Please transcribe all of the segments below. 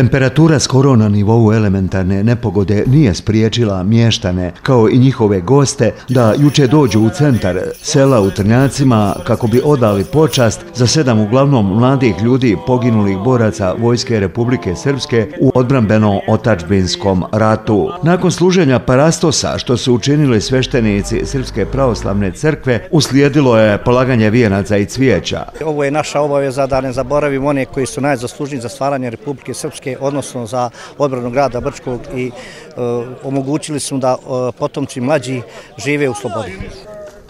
Temperatura skoro na nivou elementarne nepogode nije spriječila mještane kao i njihove goste da juče dođu u centar sela u Trnjacima kako bi odali počast za sedam uglavnom mladih ljudi poginulih boraca Vojske Republike Srpske u odbranbeno-otačbinskom ratu. Nakon služenja parastosa što su učinili sveštenici Srpske pravoslavne crkve, uslijedilo je polaganje vijenaca i cvijeća. Ovo je naša obaveza da ne zaboravimo one koji su najzaslužniji za stvaranje Republike Srpske, odnosno za odbranu grada Brčkog i e, omogućili smo da e, potomci mlađi žive u slobodi.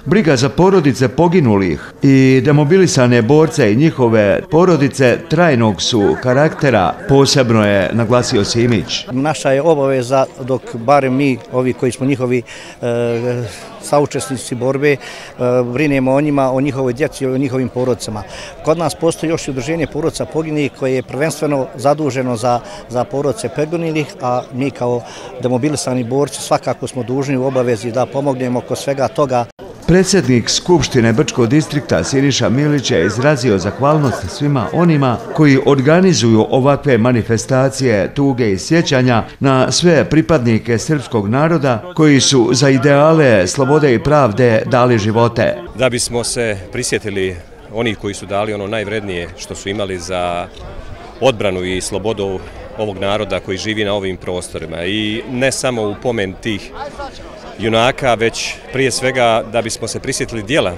Briga za porodice poginulih i demobilisane borce i njihove porodice trajnog su karaktera, posebno je naglasio Simić. Naša je obaveza dok barem mi, ovi koji smo njihovi e, saučesnici borbe, e, brinemo o njima, o njihovoj djeci i o njihovim porodicama. Kod nas postoji još i udruženje porodica poginulih koje je prvenstveno zaduženo za, za porodice poginulih, a mi kao demobilisani borci svakako smo dužni u obavezi da pomognemo oko svega toga. Predsjednik Skupštine Brčkog distrikta Siniša Milić je izrazio zahvalnost svima onima koji organizuju ovakve manifestacije tuge i sjećanja na sve pripadnike srpskog naroda koji su za ideale slobode i pravde dali živote. Da bismo se prisjetili onih koji su dali ono najvrednije što su imali za odbranu i slobodu ovog naroda koji živi na ovim prostorima i ne samo u pomen tih junaka, već prije svega da bismo se prisjetili dijela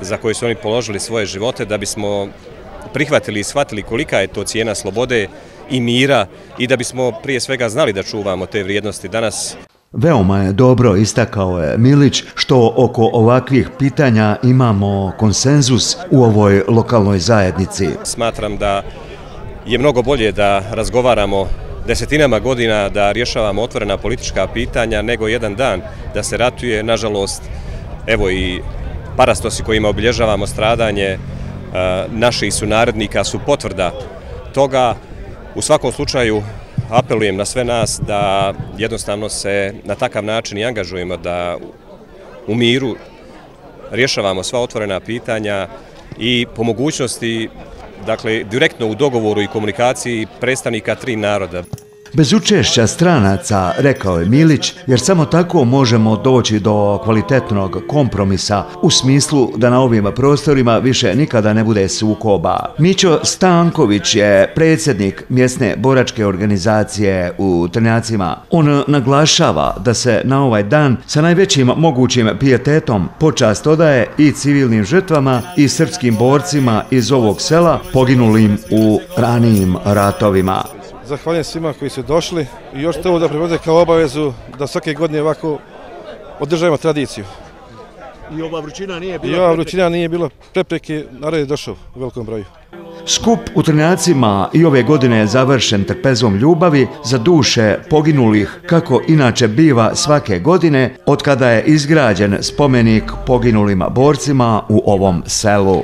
za koje su oni položili svoje živote, da bismo prihvatili i shvatili kolika je to cijena slobode i mira i da bismo prije svega znali da čuvamo te vrijednosti danas. Veoma je dobro istakao je Milić što oko ovakvih pitanja imamo konsenzus u ovoj lokalnoj zajednici. Smatram da je mnogo bolje da razgovaramo desetinama godina da rješavamo otvorena politička pitanja nego jedan dan da se ratuje. Nažalost, evo i parastosi kojima obilježavamo stradanje e, naših sunarodnika su potvrda toga. U svakom slučaju apelujem na sve nas da jednostavno se na takav način i angažujemo da u miru rješavamo sva otvorena pitanja i po mogućnosti dakle, direktno u dogovoru i komunikaciji predstavnika tri naroda. Bez učešća stranaca, rekao je Milić, jer samo tako možemo doći do kvalitetnog kompromisa u smislu da na ovim prostorima više nikada ne bude sukoba. Mićo Stanković je predsjednik mjesne boračke organizacije u Trnjacima. On naglašava da se na ovaj dan sa najvećim mogućim pijetetom počast odaje i civilnim žrtvama i srpskim borcima iz ovog sela poginulim u ranijim ratovima. Zahvaljujem svima koji su došli i još to da prevode kao obavezu da svake godine ovako održajemo tradiciju. I ova vrućina nije bila I ova vrućina nije bila prepreke, naravno je došao u velikom broju. Skup u Trnjacima i ove godine je završen trpezom ljubavi za duše poginulih, kako inače biva svake godine, od kada je izgrađen spomenik poginulima borcima u ovom selu.